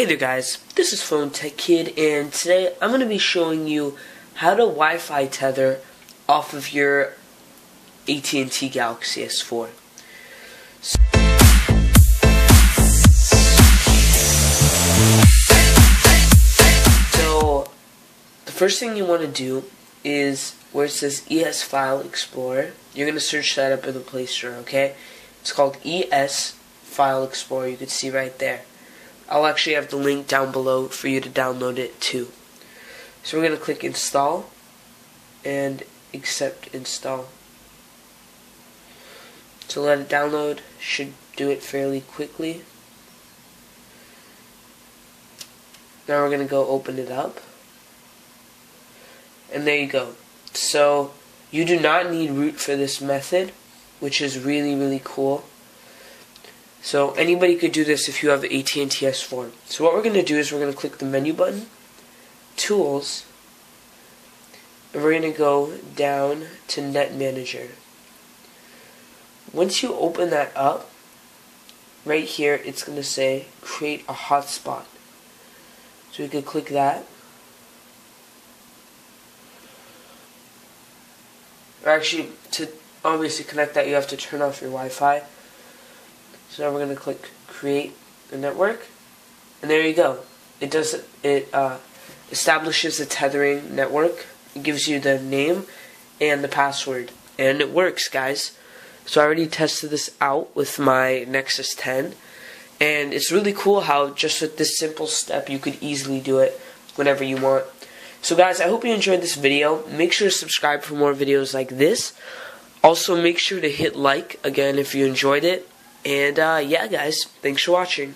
Hey there guys, this is Phone Tech Kid and today I'm going to be showing you how to Wi-Fi tether off of your AT&T Galaxy S4. So the first thing you want to do is where it says ES File Explorer, you're going to search that up in the Play Store, okay? It's called ES File Explorer, you can see right there. I'll actually have the link down below for you to download it too. So we're going to click install and accept install. To let it download, should do it fairly quickly. Now we're going to go open it up. And there you go. So you do not need root for this method, which is really, really cool. So anybody could do this if you have AT&T S4. So what we're going to do is we're going to click the menu button, Tools, and we're going to go down to Net Manager. Once you open that up, right here it's going to say Create a Hotspot. So we could click that. Or actually, to obviously connect that, you have to turn off your Wi-Fi. So now we're going to click create the network. And there you go. It does it uh, establishes a tethering network. It gives you the name and the password. And it works, guys. So I already tested this out with my Nexus 10. And it's really cool how just with this simple step you could easily do it whenever you want. So guys, I hope you enjoyed this video. Make sure to subscribe for more videos like this. Also, make sure to hit like again if you enjoyed it. And uh, yeah, guys, thanks for watching.